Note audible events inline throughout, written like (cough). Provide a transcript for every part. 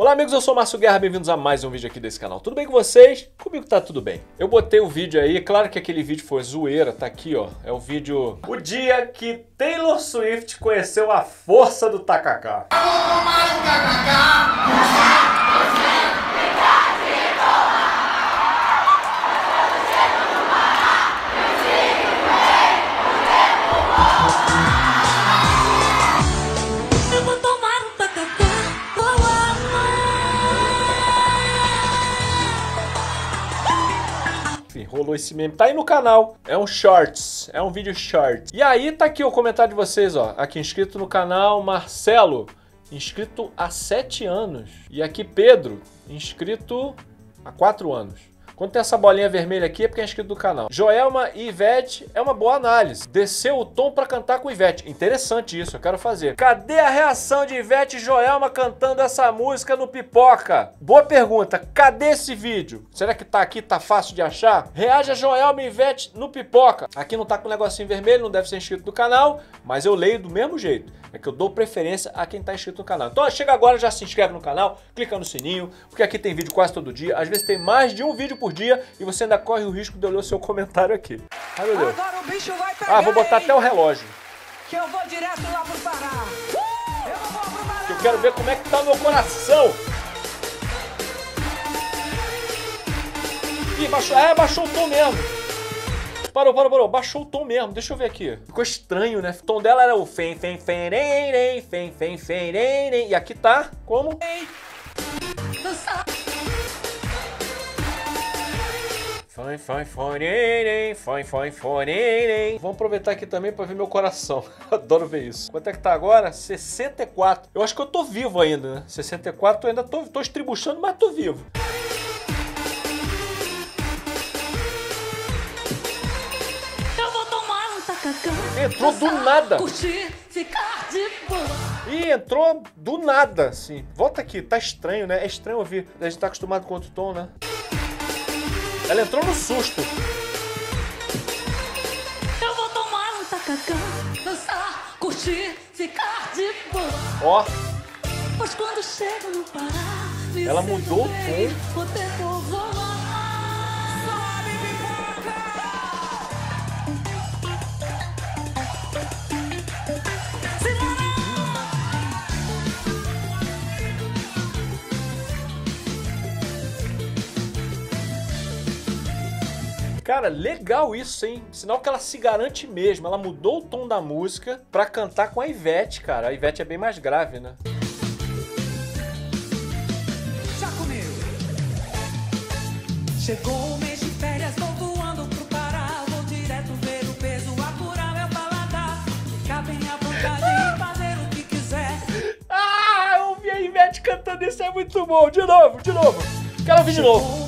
Olá amigos, eu sou o Márcio Guerra, bem-vindos a mais um vídeo aqui desse canal. Tudo bem com vocês? Comigo tá tudo bem. Eu botei o vídeo aí, claro que aquele vídeo foi zoeira, tá aqui ó, é o vídeo... O dia que Taylor Swift conheceu a força do tacacá. Eu vou tomar um tacacá! Rolou esse meme. Tá aí no canal. É um shorts. É um vídeo short. E aí tá aqui o comentário de vocês, ó. Aqui inscrito no canal, Marcelo, inscrito há 7 anos. E aqui Pedro, inscrito há 4 anos. Quando tem essa bolinha vermelha aqui é porque é inscrito do canal. Joelma e Ivete é uma boa análise. Desceu o tom para cantar com Ivete. Interessante isso, eu quero fazer. Cadê a reação de Ivete e Joelma cantando essa música no Pipoca? Boa pergunta. Cadê esse vídeo? Será que tá aqui, tá fácil de achar? Reage a Joelma e Ivete no Pipoca. Aqui não tá com um negocinho vermelho, não deve ser inscrito no canal, mas eu leio do mesmo jeito. É que eu dou preferência a quem tá inscrito no canal. Então chega agora, já se inscreve no canal, clica no sininho, porque aqui tem vídeo quase todo dia. Às vezes tem mais de um vídeo por dia e você ainda corre o risco de eu ler o seu comentário aqui. Ai, meu Deus. Agora o bicho vai pegar, ah, vou botar hein? até o relógio. Que eu vou direto lá pro Pará. Eu vou pro Pará. Que eu quero ver como é que tá o meu coração. Ih, baixou. É, baixou o tom mesmo. Parou, parou, parou. Baixou o tom mesmo. Deixa eu ver aqui. Ficou estranho, né? O tom dela era o fem, fem, fem, fem, fem, fem, fem, E aqui tá como? Foi, foi, foi, foi, foi, foi. Vamos aproveitar aqui também para ver meu coração. (laughs) Adoro ver isso. Quanto é que tá agora? 64. Eu acho que eu tô vivo ainda, né? 64 eu ainda tô, tô estribuchando, mas tô vivo. Entrou do nada. Curtir, ficar de boa. E entrou do nada, assim. Volta aqui, tá estranho, né? É estranho ouvir. A gente tá acostumado com outro tom, né? Ela entrou no susto. Eu vou tomar um tacacá, dançar, curtir, ficar de boa. Ó. Pois quando chego no Pará, ela mudou o tom. Cara, legal isso, hein? Sinal que ela se garante mesmo. Ela mudou o tom da música pra cantar com a Ivete, cara. A Ivete é bem mais grave, né? Já comeu? Chegou o mês de férias, tô voando pro Pará. Vou direto ver o peso, apurar meu paladar. Ficar bem à vontade e fazer o que quiser. Ah, eu ouvi a Ivete cantando isso, é muito bom. De novo, de novo. Quero ouvir de novo.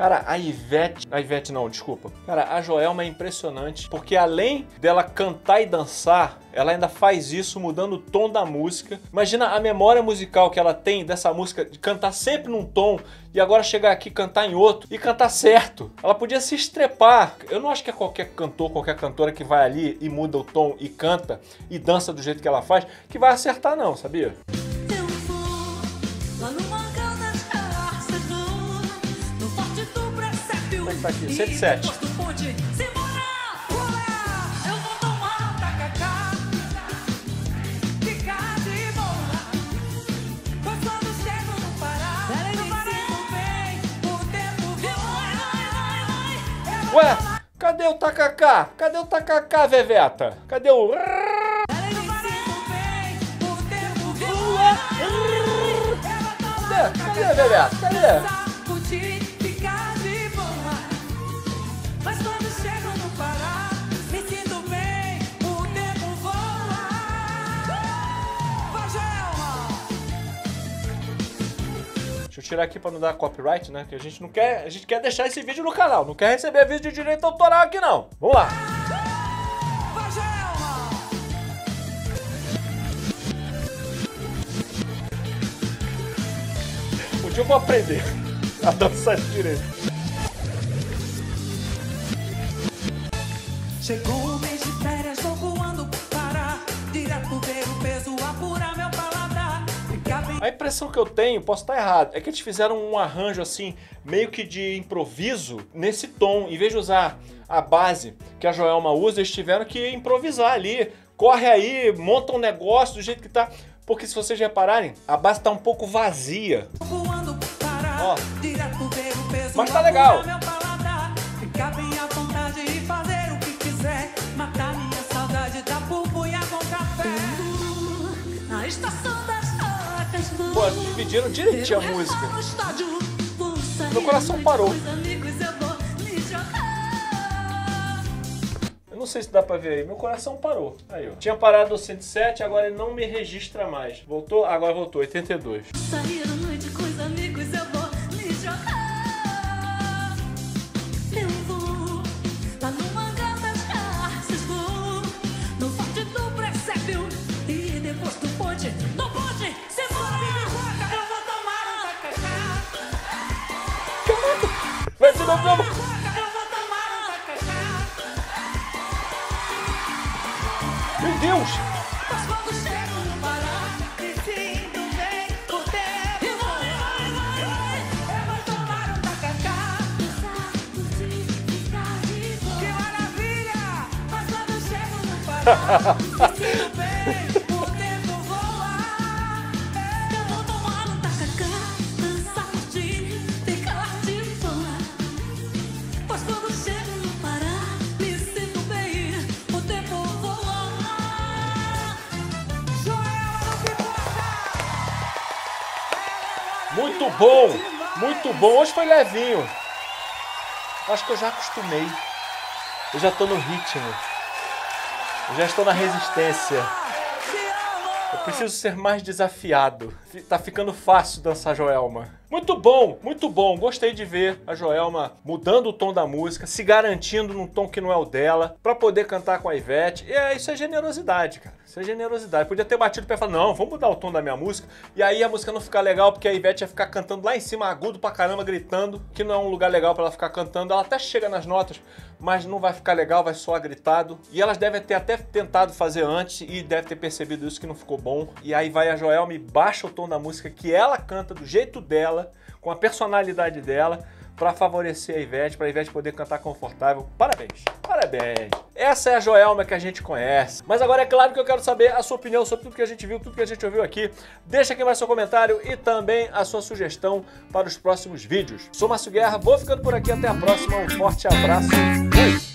Cara, a Ivete. A Ivete não, desculpa. Cara, a Joelma é impressionante. Porque além dela cantar e dançar ela ainda faz isso mudando o tom da música. Imagina a memória musical que ela tem dessa música, de cantar sempre num tom e agora chegar aqui cantar em outro e cantar certo. Ela podia se estrepar. Eu não acho que é qualquer cantor, qualquer cantora que vai ali e muda o tom e canta e dança do jeito que ela faz que vai acertar não, sabia? Eu vou lá Como é que tá aqui? 107. Ué, cadê o tacacá? Cadê o tacacá, Veveta? Cadê o... Cadê? Cadê, Veveta? Cadê? tirar aqui pra não dar copyright, né? Que a gente não quer. A gente quer deixar esse vídeo no canal. Não quer receber vídeo de direito autoral aqui, não. Vamos lá. Um dia eu vou aprender (laughs) a dançar direito. Chegou impressão que eu tenho, posso estar errado, é que eles fizeram um arranjo assim, meio que de improviso nesse tom. Em vez de usar a base que a Joelma usa, eles tiveram que improvisar ali. Corre aí, monta um negócio do jeito que tá. Porque se vocês repararem, a base tá um pouco vazia. Ó. Mas tá legal. Ficar bem à vontade e fazer Pô, dividiram direitinho a música. Meu coração parou. Eu não sei se dá pra ver aí, meu coração parou. Aí, ó. Tinha parado no 107, agora ele não me registra mais. Voltou? Agora voltou, 82. Sair à noite com vamos! Eu vou tomar um tacacá. Meu Deus! Mas quando chego no Me sinto bem. O tempo voa. Muito bom! Muito bom! Hoje foi levinho. Acho que eu já acostumei. Eu já tô no ritmo. Eu já estou na resistência. Eu preciso ser mais desafiado. Fi- Tá ficando fácil dançar Joelma. Muito bom, muito bom. Gostei de ver a Joelma mudando o tom da música, se garantindo num tom que não é o dela, pra poder cantar com a Ivete. E é, isso é generosidade, cara. Isso é generosidade. Podia ter batido o pé e falar, não, vamos mudar o tom da minha música. E aí a música não ficar legal, porque a Ivete ia ficar cantando lá em cima, agudo pra caramba, gritando, que não é um lugar legal pra ela ficar cantando. Ela até chega nas notas, mas não vai ficar legal, vai soar gritado. E elas devem ter até tentado fazer antes e deve ter percebido isso que não ficou bom. E aí vai a Joelma e baixa o tom da música que ela canta do jeito dela, com a personalidade dela, pra favorecer a Ivete, pra Ivete poder cantar confortável. Parabéns, parabéns. Essa é a Joelma que a gente conhece. Mas agora é claro que eu quero saber a sua opinião sobre tudo que a gente viu, tudo que a gente ouviu aqui. Deixa aqui mais seu comentário e também a sua sugestão para os próximos vídeos. Sou Márcio Guerra, vou ficando por aqui, até a próxima. Um forte abraço. Fui!